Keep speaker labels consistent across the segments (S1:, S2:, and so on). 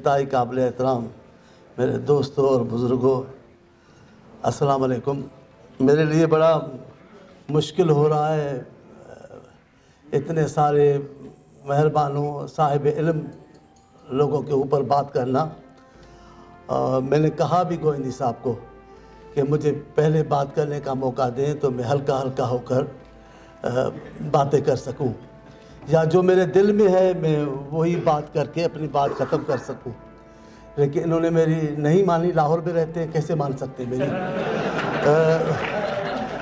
S1: انتہائی قابل احترام میرے دوستوں اور بزرگوں، السلام علیکم۔ میرے لیے بڑا مشکل ہو رہا ہے اتنے سارے مہربانوں، صاحب علم لوگوں کے اوپر بات کرنا۔ میں نے کہا بھی گوئندی صاحب کو کہ مجھے پہلے بات کرنے کا موقع دیں تو میں ہلکا ہلکا ہو کر باتیں کر سکوں۔ یا جو میرے دل میں ہے، میں وہی بات کر کے اپنی بات ختم کر سکوں۔ لیکن انہوں نے میری نہیں مانی، لاہور میں رہتے ہیں کیسے مان سکتے میری؟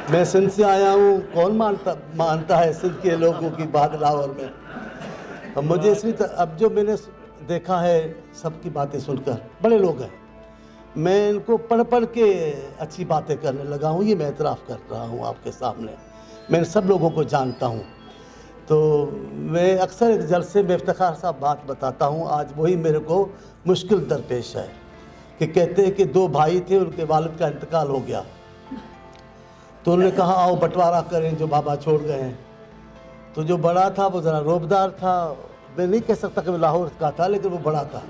S1: میں سندھ سے آیا ہوں۔ کون مانتا مانتا ہے سندھ کے لوگوں کی بات لاہور میں؟ مجھے اس لیے اب جو میں نے دیکھا ہے، سب کی باتیں سن کر بڑے لوگ ہیں۔ میں ان کو پڑھ پڑھ کے اچھی باتیں کرنے لگا ہوں، یہ میں اعتراف کر رہا ہوں آپ کے سامنے۔ میں ان سب لوگوں کو جانتا ہوں۔ تو میں اکثر ایک جلسے میں افتخار صاحب بات بتاتا ہوں۔ آج وہی میرے کو مشکل درپیش ہے کہ کہتے ہیں کہ دو بھائی تھے، ان کے والد کا انتقال ہو گیا۔ تو انہوں نے کہا، آؤ بٹوارہ کریں جو بابا چھوڑ گئے ہیں۔ تو جو بڑا تھا، وہ ذرا روبدار تھا۔ میں نہیں کہہ سکتا کہ وہ لاہور کا تھا، لیکن وہ بڑا تھا۔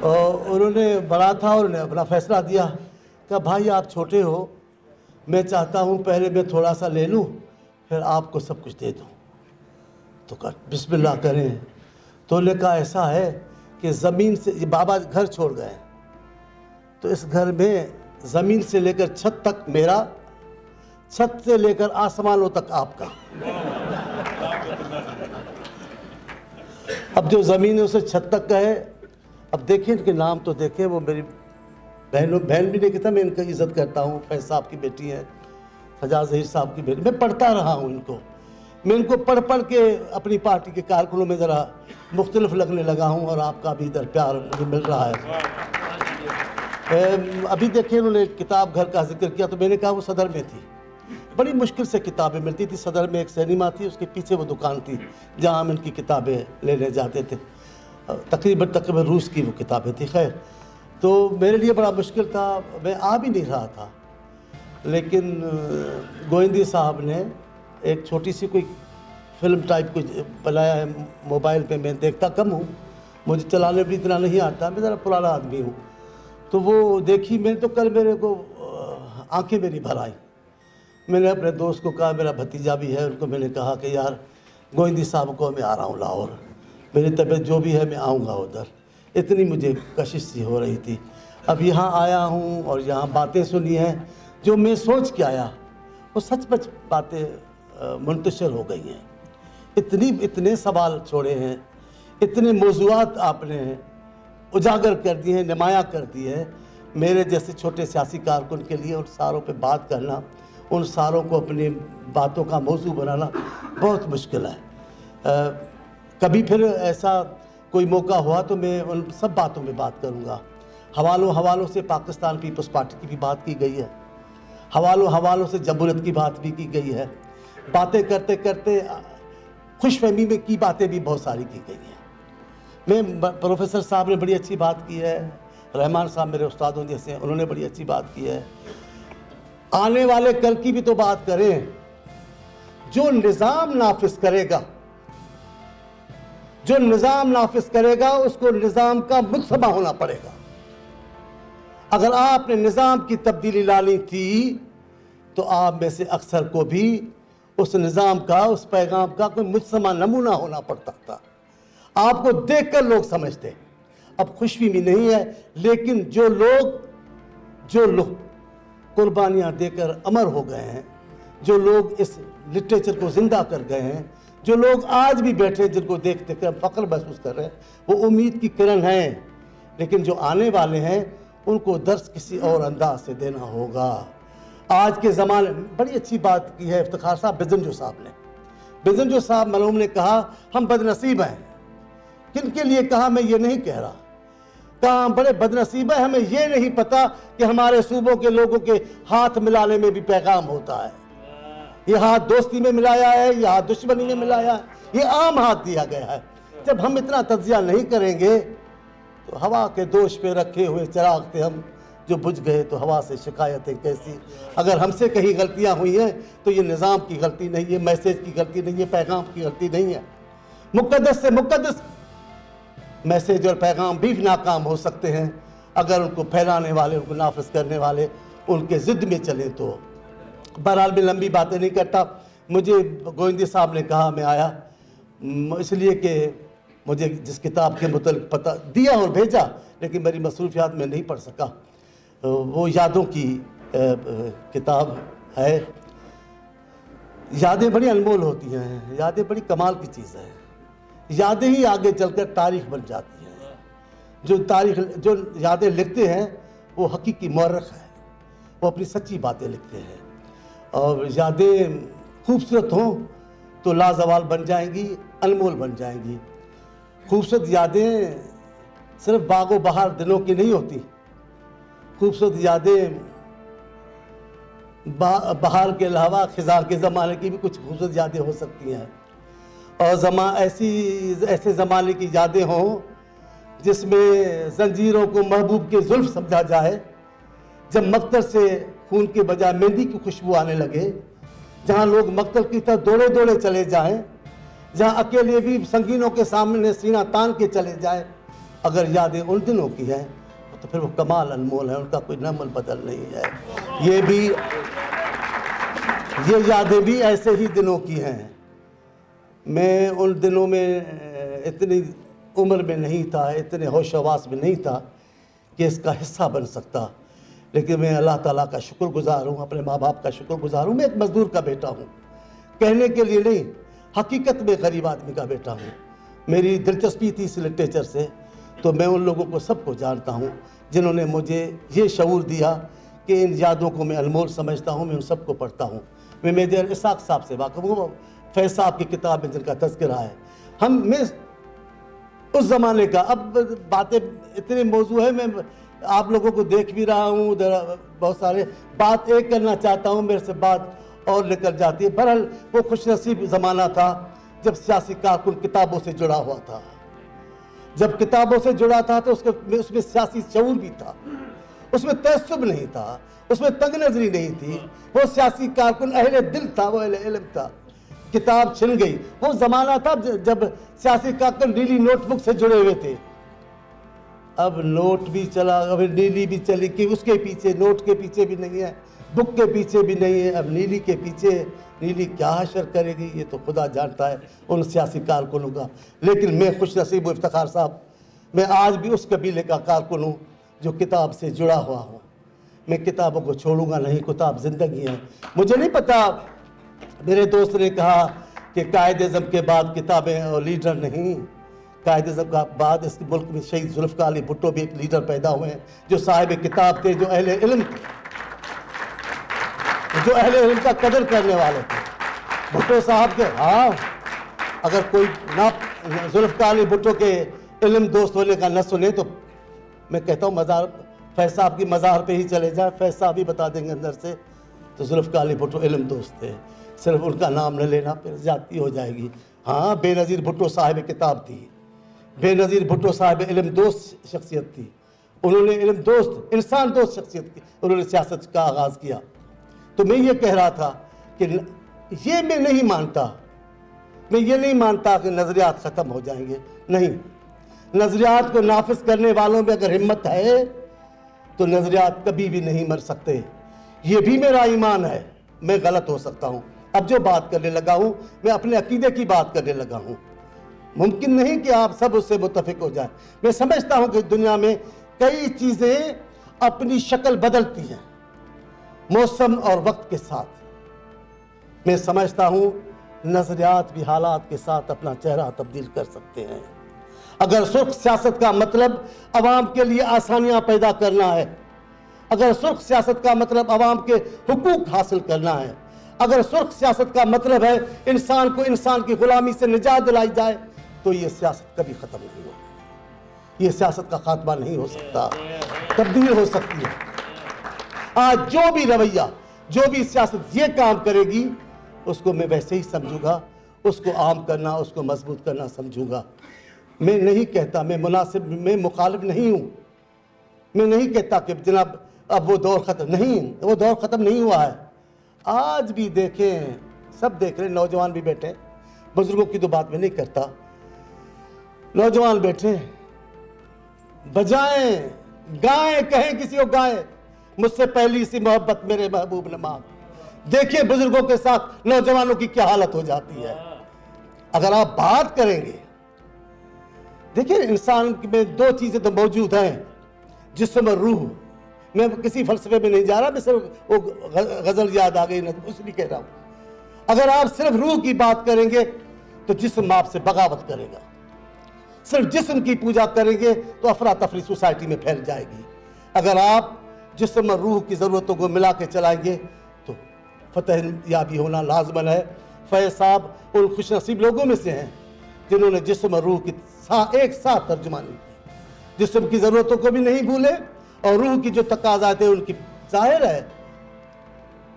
S1: اور انہوں نے بڑا تھا اور انہوں نے اپنا فیصلہ دیا۔ کہ بھائی، آپ چھوٹے ہو، میں چاہتا ہوں پہلے میں تھوڑا سا لے لوں، پھر آپ کو سب کچھ دے دوں۔ تو کہا بسم اللہ کریں۔ تو نے کہا، ایسا ہے کہ زمین سے، یہ بابا گھر چھوڑ گئے۔ تو اس گھر میں زمین سے لے کر چھت تک میرا، چھت سے لے کر آسمانوں تک آپ کا۔ اب جو زمین ہے، اسے چھت تک کا ہے۔ اب دیکھیں ان کے نام تو دیکھیں، وہ میری بہنوں، بہن بھی نہیں کہتا میں ان کا عزت کرتا ہوں۔ فیض صاحب کی بیٹی ہے فجا ظہیر صاحب کی بیٹی، میں پڑھتا رہا ہوں ان کو۔ میں ان کو پڑھ پڑھ کے اپنی پارٹی کے کارکنوں میں ذرا مختلف لگنے لگا ہوں اور آپ کا بھی ادھر پیار مجھے مل رہا ہے۔ ابھی دیکھیں انہوں نے کتاب گھر کا ذکر کیا تو میں نے کہا وہ صدر میں تھی۔ بڑی مشکل سے کتابیں ملتی تھی صدر میں ایک سینما تھی، اس کے پیچھے وہ دکان تھی جہاں ہم ان کی کتابیں لینے جاتے تھے۔ تقریباً تقریباً روس کی وہ کتابیں تھی خیر، تو میرے لیے بڑا مشکل تھا، میں آ بھی نہیں رہا تھا۔ لیکن گوئندی صاحب نے ایک چھوٹی سی کوئی فلم ٹائپ کچھ بنایا ہے، موبائل پہ میں دیکھتا کم ہوں۔ مجھے چلانے بھی اتنا نہیں آتا، میں ذرا پرانا آدمی ہوں۔ تو وہ دیکھی میں تو کل میرے کو آنکھیں میری بھر آئیں۔ میں نے اپنے دوست کو کہا، میرا بھتیجا بھی ہے۔ ان کو میں نے کہا کہ یار، گوئندی صاحب کو میں آ رہا ہوں لاہور۔ میری طبیعت جو بھی ہے، میں آؤں گا ادھر۔ اتنی مجھے کشش سی ہو رہی تھی۔ اب یہاں آیا ہوں اور یہاں باتیں سنی ہیں۔ جو میں سوچ کے آیا، وہ سچ بچ باتیں منتشر ہو گئی ہیں۔ اتنی، اتنے سوال چھوڑے ہیں، اتنے موضوعات آپ نے اجاگر کر دیے ہیں، نمایاں کر دیے ہیں۔ میرے جیسے چھوٹے سیاسی کارکن کے لیے ان ساروں پہ بات کرنا، ان ساروں کو اپنی باتوں کا موضوع بنانا بہت مشکل ہے۔ کبھی پھر ایسا کوئی موقع ہوا تو میں ان سب باتوں میں بات کروں گا۔ حوالوں حوالوں سے پاکستان پیپلز پارٹی کی بھی بات کی گئی ہے۔ حوالوں حوالوں سے جمہوریت کی بات بھی کی گئی ہے۔ باتیں کرتے کرتے خوش فہمی میں کی باتیں بھی بہت ساری کی گئی ہیں۔ میں پروفیسر صاحب نے بڑی اچھی بات کی ہے، رحمان صاحب میرے استادوں جیسے انہوں نے بڑی اچھی بات کی ہے۔ آنے والے کل کی بھی تو بات کریں، جو نظام نافذ کرے گا، جو نظام نافذ کرے گا، اس کو نظام کا مجسمہ ہونا پڑے گا۔ اگر آپ نے نظام کی تبدیلی لانی تھی، تو آپ میں سے اکثر کو بھی اس نظام کا، اس پیغام کا کوئی مجسمہ نمونہ ہونا پڑتا تھا۔ آپ کو دیکھ کر لوگ سمجھتے اب خوشی بھی نہیں ہے، لیکن جو لوگ جو لوگ قربانیاں دے کر امر ہو گئے ہیں، جو لوگ اس لٹریچر کو زندہ کر گئے ہیں، جو لوگ آج بھی بیٹھے جن کو دیکھتے کر فخر محسوس کر رہے ہیں، وہ امید کی کرن ہیں۔ لیکن جو آنے والے ہیں، ان کو درس کسی اور انداز سے دینا ہوگا۔ آج کے زمانے میں بڑی اچھی بات کی ہے افتخار صاحب، بزنجو صاحب نے۔ بزنجو صاحب ملوم نے کہا، ہم بدنصیب ہیں۔ کن کے لیے کہا میں یہ نہیں کہہ رہا؟ کہاں بڑے بدنصیب ہیں، ہمیں یہ نہیں پتا کہ ہمارے صوبوں کے لوگوں کے ہاتھ ملانے میں بھی پیغام ہوتا ہے۔ یہ ہاتھ دوستی میں ملایا ہے، یہ ہاتھ دشمنی میں ملایا ہے۔ یہ عام ہاتھ دیا گیا ہے۔ جب ہم اتنا تجزیہ نہیں کریں گے، تو ہوا کے دوش پہ رکھے ہوئے چراغ تھے ہم جو بجھ گئے تو ہوا سے شکایتیں کیسی؟ اگر ہم سے کہیں غلطیاں ہوئی ہیں تو یہ نظام کی غلطی نہیں، یہ میسیج کی غلطی نہیں ہے پیغام کی غلطی نہیں ہے۔ مقدس سے مقدس میسیج اور پیغام بھی ناکام ہو سکتے ہیں۔ اگر ان کو پھیلانے والے، ان کو نافذ کرنے والے ان کے ضد میں چلیں تو۔ بہرحال میں لمبی باتیں نہیں کرتا۔ مجھے گوئندی صاحب نے کہا، میں آیا۔ اس لیے کہ مجھے جس کتاب کے متعلق پتہ دیا اور بھیجا، لیکن میری مصروفیات میں نہیں پڑھ سکا۔ وہ یادوں کی کتاب ہے۔ یادیں بڑی انمول ہوتی ہیں، یادیں بڑی کمال کی چیز ہیں۔ یادیں ہی آگے چل کر تاریخ بن جاتی ہیں۔ جو تاریخ، جو یادیں لکھتے ہیں، وہ حقیقی مورخ ہے وہ اپنی سچی باتیں لکھتے ہیں۔ اور یادیں خوبصورت ہوں تو لازوال بن جائیں گی، انمول بن جائیں گی۔ خوبصورت یادیں صرف باغ و بہار دنوں کی نہیں ہوتی خوبصورت یادیں بہار کے علاوہ خزاں کے زمانے کی بھی کچھ خوبصورت یادیں ہو سکتی ہیں۔ اور زمان ایسی، ایسے زمانے کی یادیں ہوں جس میں زنجیروں کو محبوب کے ظلف سمجھا جائے، جب مقتل سے خون کے بجائے مہندی کی خوشبو آنے لگے، جہاں لوگ مقتل کی طرح دوڑے دوڑے چلے جائیں، جہاں اکیلے بھی سنگینوں کے سامنے سینہ تان کے چلے جائیں، اگر یادیں ان دنوں کی ہیں۔ تو پھر وہ کمال انمول ہے، ان کا کوئی نمل بدل نہیں ہے۔ یہ بھی، یہ یادیں بھی ایسے ہی دنوں کی ہیں۔ میں ان دنوں میں اتنی عمر میں نہیں تھا، اتنے ہوش واس میں نہیں تھا کہ اس کا حصہ بن سکتا۔ لیکن میں اللہ تعالیٰ کا شکر گزار ہوں، اپنے ماں باپ کا شکر گزار ہوں، میں ایک مزدور کا بیٹا ہوں۔ کہنے کے لیے نہیں، حقیقت میں غریب آدمی کا بیٹا ہوں۔ میری دلچسپی تھی اس لٹریچر سے۔ تو میں ان لوگوں کو سب کو جانتا ہوں جنہوں نے مجھے یہ شعور دیا کہ ان یادوں کو میں انمول سمجھتا ہوں، میں ان سب کو پڑھتا ہوں۔ میں میجر اساق صاحب سے واقف ہوں فیض صاحب کی کتاب میں جن کا تذکرہ ہے۔ ہم میں اس زمانے کا، اب باتیں اتنے موضوع ہے میں آپ لوگوں کو دیکھ بھی رہا ہوں بہت سارے بات ایک کرنا چاہتا ہوں، میرے سے بات اور نکل جاتی ہے۔ برحال وہ خوش نصیب زمانہ تھا جب سیاسی کارکن کتابوں سے جڑا ہوا تھا۔ جب کتابوں سے جڑا تھا تو اس میں سیاسی شعور بھی تھا۔ اس میں تعصب نہیں تھا۔ اس میں تنگ نظری نہیں تھی۔ وہ سیاسی کارکن اہل دل تھا، وہ اہل علم تھا۔ کتاب چھن گئی۔ وہ زمانہ تھا جب سیاسی کارکن نیلی نوٹ بک سے جڑے ہوئے تھے۔ اب نوٹ بھی چلا اب نیلی بھی چلی کہ اس کے پیچھے، نوٹ کے پیچھے بھی نہیں ہے۔ بک کے پیچھے بھی نہیں ہے، اب نیلی کے پیچھے نیلی کیا حشر کرے گی؟ یہ تو خدا جانتا ہے، ان سیاسی کارکنوں کا۔ لیکن میں خوش نصیب و افتخار صاحب، میں آج بھی اس قبیلے کا کارکن ہوں جو کتاب سے جڑا ہوا ہوں۔ میں کتابوں کو چھوڑوں گا نہیں، کتاب زندگی ہے۔ مجھے نہیں پتا، میرے دوست نے کہا کہ قائد اعظم کے بعد کتابیں اور لیڈر نہیں۔ قائد اعظم کا بعد اس ملک میں شہید ذوالفقار علی بھٹو بھی ایک لیڈر پیدا ہوئے ہیں، جو صاحب کتاب تھے، جو اہل علم جو اہل علم کا قدر کرنے والے تھے۔ بھٹو صاحب کے ہاں اگر کوئی نہ ذوالفقار علی بھٹو کے علم دوست ہونے کا نہ سنے تو میں کہتا ہوں مزار، فیض صاحب کی مزار پہ ہی چلے جائیں۔ فیض صاحب ہی بتا دیں گے اندر سے تو ذوالفقار علی بھٹو علم دوست تھے۔ صرف ان کا نام نہ لینا، پھر زیادتی ہو جائے گی۔ ہاں بے نظیر بھٹو صاحب کتاب تھی۔ بے نظیر بھٹو صاحب علم دوست شخصیت تھی۔ انہوں نے علم دوست، انسان دوست شخصیت کی، انہوں نے سیاست کا آغاز کیا۔ تو میں یہ کہہ رہا تھا کہ یہ میں نہیں مانتا، میں یہ نہیں مانتا کہ نظریات ختم ہو جائیں گے۔ نہیں، نظریات کو نافذ کرنے والوں میں اگر ہمت ہے تو نظریات کبھی بھی نہیں مر سکتے۔ یہ بھی میرا ایمان ہے، میں غلط ہو سکتا ہوں۔ اب جو بات کرنے لگا ہوں، میں اپنے عقیدے کی بات کرنے لگا ہوں۔ ممکن نہیں کہ آپ سب اس سے متفق ہو جائیں۔ میں سمجھتا ہوں کہ دنیا میں کئی چیزیں اپنی شکل بدلتی ہیں۔ موسم اور وقت کے ساتھ۔ میں سمجھتا ہوں نظریات بھی حالات کے ساتھ اپنا چہرہ تبدیل کر سکتے ہیں۔ اگر سرخ سیاست کا مطلب عوام کے لیے آسانیاں پیدا کرنا ہے، اگر سرخ سیاست کا مطلب عوام کے حقوق حاصل کرنا ہے، اگر سرخ سیاست کا مطلب ہے انسان کو انسان کی غلامی سے نجات دلائی جائے، تو یہ سیاست کبھی ختم نہیں ہوگی۔ یہ سیاست کا خاتمہ نہیں ہو سکتا۔ تبدیل ہو سکتی ہے۔ آج جو بھی رویہ، جو بھی سیاست یہ کام کرے گی، اس کو میں ویسے ہی سمجھوں گا، اس کو عام کرنا، اس کو مضبوط کرنا سمجھوں گا۔ میں نہیں کہتا، میں مناسب، میں مخالف نہیں ہوں۔ میں نہیں کہتا کہ جناب اب وہ دور ختم نہیں، وہ دور ختم نہیں ہوا ہے۔ آج بھی دیکھیں، سب دیکھ رہے نوجوان بھی بیٹھے بزرگوں کی تو بات میں نہیں کرتا۔ نوجوان بیٹھے بجائیں، گائیں، کہیں کسی کو گائیں۔ مجھ سے پہلی سی محبت میرے محبوب نماز۔ دیکھیے بزرگوں کے ساتھ نوجوانوں کی کیا حالت ہو جاتی ہے۔ اگر آپ بات کریں گے دیکھیں انسان میں دو چیزیں تو موجود ہیں۔ جسم اور روح۔ میں کسی فلسفے میں نہیں جا رہا، میں صرف وہ غزل یاد آ گئی اس لیے کہہ رہا ہوں۔ اگر آپ صرف روح کی بات کریں گے، تو جسم آپ سے بغاوت کرے گا۔ صرف جسم کی پوجا کریں گے، تو افراتفری سوسائٹی میں پھیل جائے گی۔ اگر آپ جسم اور روح کی ضرورتوں کو ملا کے چلائیں گے، تو فتح یابی ہونا لازمن ہے۔ فیض صاحب ان خوش نصیب لوگوں میں سے ہیں جنہوں نے جسم اور روح کی سا، ایک ساتھ ترجمانی کی جسم کی ضرورتوں کو بھی نہیں بھولے اور روح کی جو تقاضات ہیں ان کی ظاہر ہے،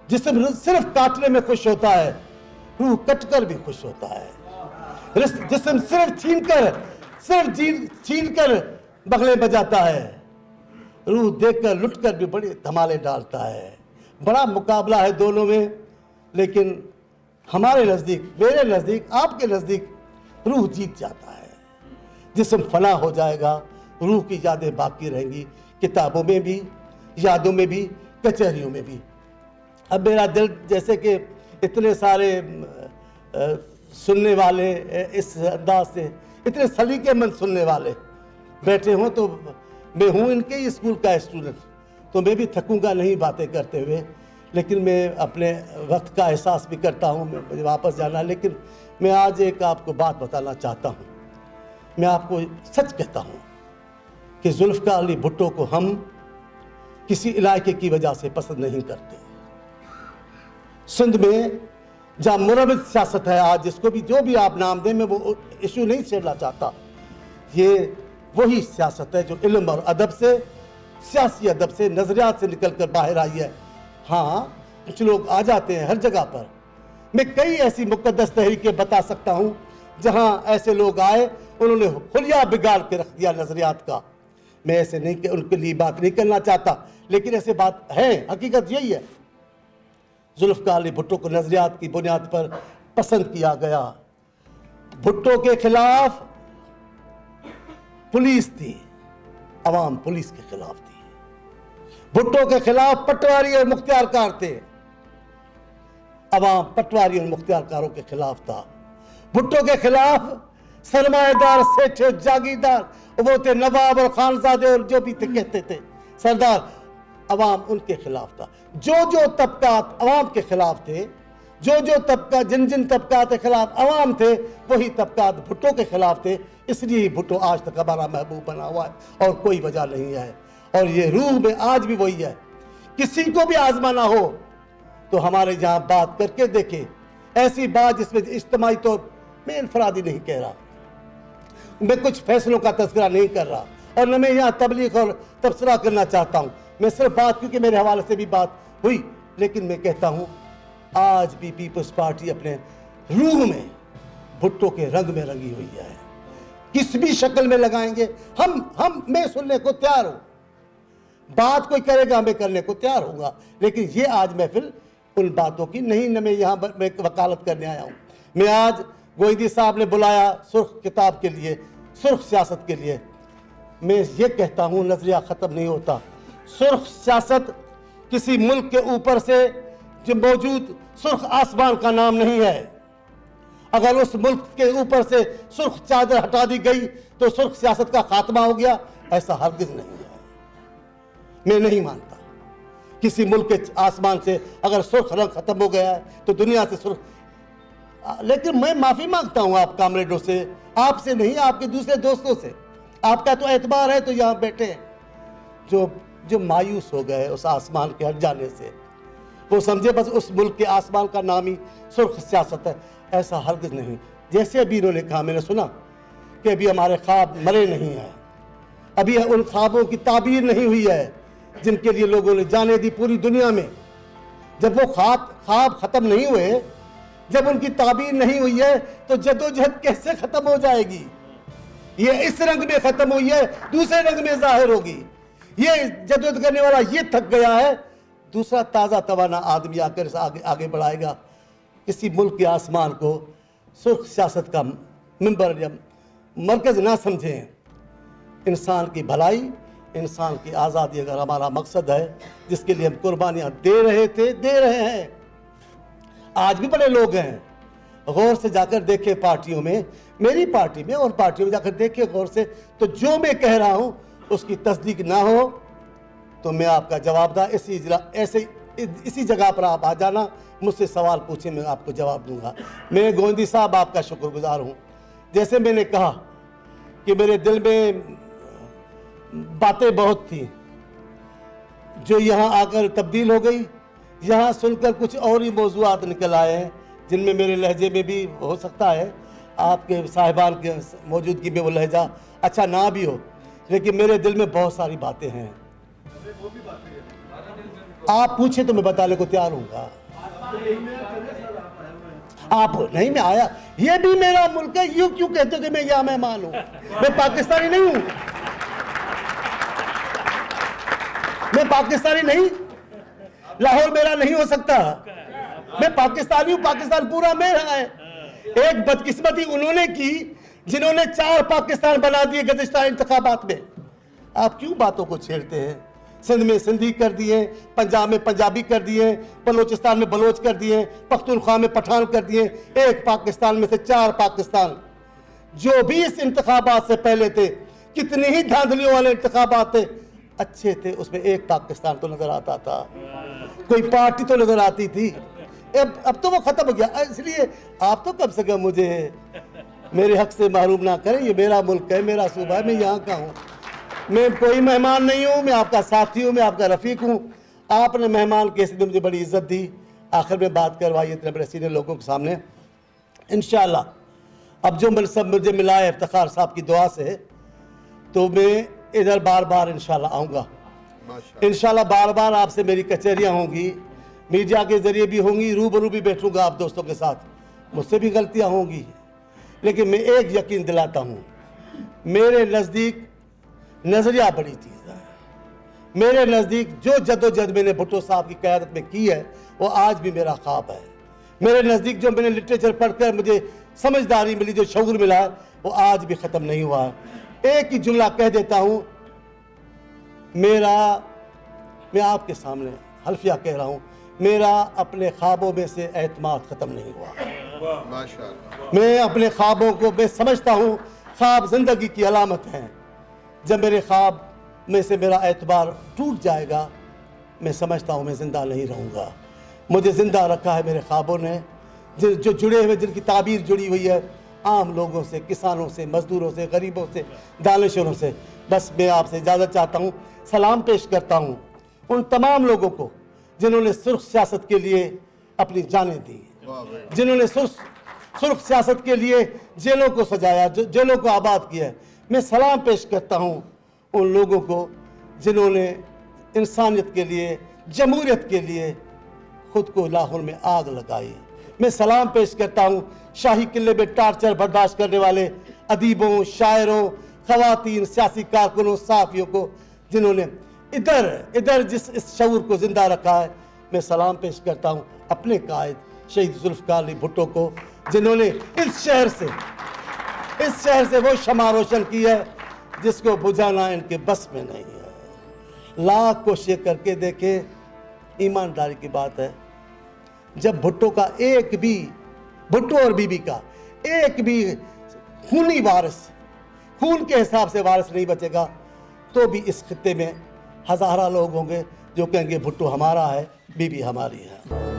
S1: جسم صرف کاٹنے میں خوش ہوتا ہے، روح کٹ کر بھی خوش ہوتا ہے۔ جسم صرف چھین کر، صرف چھین کر بغلے بجاتا ہے۔ روح دیکھ کر، لٹ کر بھی بڑی دھمالے ڈالتا ہے۔ بڑا مقابلہ ہے دونوں میں، لیکن ہمارے نزدیک، میرے نزدیک، آپ کے نزدیک روح جیت جاتا ہے۔ جسم فنا ہو جائے گا، روح کی یادیں باقی رہیں گی، کتابوں میں بھی، یادوں میں بھی، کچہریوں میں بھی۔ اب میرا دل جیسے کہ اتنے سارے سننے والے، اس انداز سے، اتنے سلیقے مند سننے والے بیٹھے ہوں تو میں ہوں ان کے ہی اسکول کا اسٹوڈنٹ تو میں بھی تھکوں گا نہیں باتیں کرتے ہوئے، لیکن میں اپنے وقت کا احساس بھی کرتا ہوں مجھے واپس جانا۔ لیکن میں آج ایک آپ کو بات بتانا چاہتا ہوں۔ میں آپ کو سچ کہتا ہوں کہ ذوالفقار علی بھٹو کو ہم کسی علاقے کی وجہ سے پسند نہیں کرتے۔ سندھ میں جہاں مربت سیاست ہے آج، جس کو بھی جو بھی آپ نام دیں، میں وہ ایشو نہیں چھیڑنا چاہتا۔ یہ وہی سیاست ہے جو علم اور ادب سے، سیاسی ادب سے، نظریات سے نکل کر باہر آئی ہے۔ ہاں کچھ لوگ آ جاتے ہیں ہر جگہ پر۔ میں کئی ایسی مقدس تحریکیں بتا سکتا ہوں، جہاں ایسے لوگ آئے، انہوں نے خلیہ بگاڑ کے رکھ دیا نظریات کا۔ میں ایسے نہیں ان کے لیے بات نہیں کرنا چاہتا، لیکن ایسے بات ہے حقیقت یہی ہے۔ ذوالفقار علی بھٹو کو نظریات کی بنیاد پر پسند کیا گیا۔ بھٹو کے خلاف پولیس تھی، عوام پولیس کے خلاف تھی۔ بھٹو کے خلاف پٹواری اور مختار کار تھے۔ عوام پٹواری اور مختار کاروں کے خلاف تھا۔ بھٹو کے خلاف سرمایہ دار سیٹھ جاگیدار وہ تھے نواب اور خانزادے اور جو بھی تھے، کہتے تھے۔ سردار، عوام ان کے خلاف تھا۔ جو جو طبقات عوام کے خلاف تھے جو جو طبقہ جن جن طبقات کے خلاف عوام تھے، وہی طبقات بھٹو کے خلاف تھے۔ اس لیے ہی بھٹو آج تک ہمارا محبوب بنا ہوا ہے اور کوئی وجہ نہیں ہے۔ اور یہ روح میں آج بھی وہی ہے۔ کسی کو بھی آزمانا ہو تو ہمارے جہاں بات کر کے دیکھیں۔ ایسی بات جس میں اجتماعی طور میں انفرادی نہیں کہہ رہا۔ میں کچھ فیصلوں کا تذکرہ نہیں کر رہا اور نہ میں یہاں تبلیغ اور تبصرہ کرنا چاہتا ہوں۔ میں صرف بات، کیونکہ میرے حوالے سے بھی بات ہوئی، لیکن میں کہتا ہوں آج بھی پیپلز پارٹی اپنے روح میں بھٹو کے رنگ میں رنگی ہوئی ہے۔ کس بھی شکل میں لگائیں گے، ہم ہم میں سننے کو تیار ہوں۔ بات کوئی کرے گا، میں کرنے کو تیار ہوں گا۔ لیکن یہ آج محفل ان باتوں کی نہیں، نہ میں یہاں میں وکالت کرنے آیا ہوں۔ میں آج گوئندی صاحب نے بلایا سرخ کتاب کے لیے، سرخ سیاست کے لیے۔ میں یہ کہتا ہوں، نظریہ ختم نہیں ہوتا۔ سرخ سیاست کسی ملک کے اوپر سے جو موجود سرخ آسمان کا نام نہیں ہے۔ اگر اس ملک کے اوپر سے سرخ چادر ہٹا دی گئی تو سرخ سیاست کا خاتمہ ہو گیا، ایسا ہرگز نہیں ہے۔ میں نہیں مانتا۔ کسی ملک کے آسمان سے اگر سرخ رنگ ختم ہو گیا ہے تو دنیا سے سرخ۔ لیکن میں معافی مانگتا ہوں آپ کامریڈوں سے۔ آپ سے نہیں، آپ کے دوسرے دوستوں سے۔ آپ کا تو اعتبار ہے تو یہاں بیٹھے۔ جو جو مایوس ہو گئے اس آسمان کے ہٹ جانے سے۔ وہ سمجھے بس اس ملک کے آسمان کا نام ہی سرخ سیاست ہے، ایسا ہرگز نہیں۔ جیسے ابھی انہوں نے کہا، میں نے سنا کہ ابھی ہمارے خواب مرے نہیں ہیں۔ ابھی ان خوابوں کی تعبیر نہیں ہوئی ہے جن کے لیے لوگوں نے جانے دی پوری دنیا میں۔ جب وہ خواب خواب ختم نہیں ہوئے، جب ان کی تعبیر نہیں ہوئی ہے، تو جد و جہد کیسے ختم ہو جائے گی؟ یہ اس رنگ میں ختم ہوئی ہے، دوسرے رنگ میں ظاہر ہوگی۔ یہ جدوجہد کرنے والا یہ تھک گیا ہے دوسرا تازہ توانا آدمی آ کر آگے آگے بڑھائے گا۔ کسی ملک کے آسمان کو سرخ سیاست کا ممبر یا مرکز نہ سمجھیں۔ انسان کی بھلائی، انسان کی آزادی اگر ہمارا مقصد ہے، جس کے لیے ہم قربانیاں دے رہے تھے، دے رہے ہیں۔ آج بھی بڑے لوگ ہیں۔ غور سے جا کر دیکھے پارٹیوں میں۔ میری پارٹی میں اور پارٹیوں میں جا کر دیکھے غور سے۔ تو جو میں کہہ رہا ہوں، اس کی تصدیق نہ ہو۔ تو میں آپ کا جواب دا اسی ایسے اسی جگہ پر آپ آ جانا، مجھ سے سوال پوچھیں، میں آپ کو جواب دوں گا۔ میں گوندی صاحب آپ کا شکر گزار ہوں۔ جیسے میں نے کہا کہ میرے دل میں باتیں بہت تھیں۔ جو یہاں آ کر تبدیل ہو گئی، یہاں سن کر کچھ اور ہی موضوعات نکل آئے ہیں، جن میں میرے لہجے میں بھی ہو سکتا ہے۔ آپ کے صاحبان کے موجودگی میں وہ لہجہ اچھا نہ بھی ہو، لیکن میرے دل میں بہت ساری باتیں ہیں۔ آپ پوچھیں تو میں بتانے کو تیار ہوں گا۔ آپ نہیں، میں آیا۔ یہ بھی میرا ملک ہے۔ یوں کیوں کہتے ہو کہ میں یہاں مہمان ہوں؟ میں پاکستانی نہیں ہوں۔ میں پاکستانی نہیں۔ لاہور میرا نہیں ہو سکتا۔ میں پاکستانی ہوں، پاکستان پورا میرا ہے۔ ایک بدقسمتی انہوں نے کی جنہوں نے چار پاکستان بنا دیے گزشتہ انتخابات میں۔ آپ کیوں باتوں کو چھیڑتے ہیں؟ سندھ میں سندھی کر دیے پنجاب میں پنجابی کر دیے بلوچستان میں بلوچ کر دیے پختونخوا میں پٹھان کر دیے ایک پاکستان میں سے چار پاکستان۔ جو بھی اس انتخابات سے پہلے تھے کتنے ہی دھاندلیوں والے انتخابات تھے، اچھے تھے۔ اس میں ایک پاکستان تو نظر آتا تھا۔ کوئی پارٹی تو نظر آتی تھی۔ اب تو وہ ختم ہو گیا۔ اس لیے آپ تو کم سے کم مجھے میرے حق سے محروم نہ کریں۔ یہ میرا ملک ہے، میرا صوبہ ہے، میں یہاں کا ہوں۔ میں کوئی مہمان نہیں ہوں میں آپ کا ساتھی ہوں میں آپ کا رفیق ہوں۔ آپ نے مہمان کے ساتھ مجھے بڑی عزت دی۔ آخر میں بات کروائی اتنے بڑے سینئر لوگوں کے سامنے۔ انشاءاللہ اب جو سب مجھے ملا ہے افتخار صاحب کی دعا سے تو میں ادھر بار بار انشاءاللہ آؤں گا۔ انشاءاللہ بار بار آپ سے میری کچہریاں ہوں گی میڈیا کے ذریعے بھی ہوں گی روبرو بھی بیٹھوں گا آپ دوستوں کے ساتھ۔ مجھ سے بھی غلطیاں ہوں گی لیکن میں ایک یقین دلاتا ہوں میرے نزدیک نظریہ بڑی چیز ہے۔ میرے نزدیک جو جد و جد میں نے بھٹو صاحب کی قیادت میں کی ہے وہ آج بھی میرا خواب ہے۔ میرے نزدیک جو میں نے لٹریچر پڑھ کر مجھے سمجھداری ملی جو شعور ملا وہ آج بھی ختم نہیں ہوا۔ ایک ہی جملہ کہہ دیتا ہوں میرا میں آپ کے سامنے حلفیہ کہہ رہا ہوں میرا اپنے خوابوں میں سے اعتماد ختم نہیں ہوا۔ میں اپنے خوابوں کو میں سمجھتا ہوں خواب زندگی کی علامت ہیں۔ جب میرے خواب میں سے میرا اعتبار ٹوٹ جائے گا، میں سمجھتا ہوں میں زندہ نہیں رہوں گا۔ مجھے زندہ رکھا ہے میرے خوابوں نے جو جڑے ہوئے، جن کی تعبیر جڑی ہوئی ہے، عام لوگوں سے، کسانوں سے، مزدوروں سے، غریبوں سے، دانشوروں سے۔ بس میں آپ سے اجازت چاہتا ہوں، سلام پیش کرتا ہوں ان تمام لوگوں کو جنہوں نے سرخ سیاست کے لیے اپنی جانیں دی۔ جنہوں نے سرخ سرخ سیاست کے لیے جیلوں کو سجایا جیلوں کو آباد کیا ہے۔ میں سلام پیش کرتا ہوں ان لوگوں کو جنہوں نے انسانیت کے لیے، جمہوریت کے لیے خود کو لاہور میں آگ لگائی۔ میں سلام پیش کرتا ہوں شاہی قلعے میں ٹارچر برداشت کرنے والے ادیبوں، شاعروں، خواتین، سیاسی کارکنوں، صحافیوں کو جنہوں نے ادھر ادھر جس اس شعور کو زندہ رکھا ہے، میں سلام پیش کرتا ہوں اپنے قائد شہید ذوالفقار علی بھٹو کو، جنہوں نے اس شہر سے اس شہر سے وہ شمع روشن کی ہے جس کو بجھانا ان کے بس میں نہیں ہے۔ لاکھ کوشش کر کے دیکھیں، ایمانداری کی بات ہے۔ جب بھٹو کا ایک بھی، بھٹو اور بی بی کا ایک بھی خونی وارث، خون کے حساب سے وارث نہیں بچے گا، تو بھی اس خطے میں ہزارہ لوگ ہوں گے جو کہیں گے بھٹو ہمارا ہے، بی بی ہماری ہے۔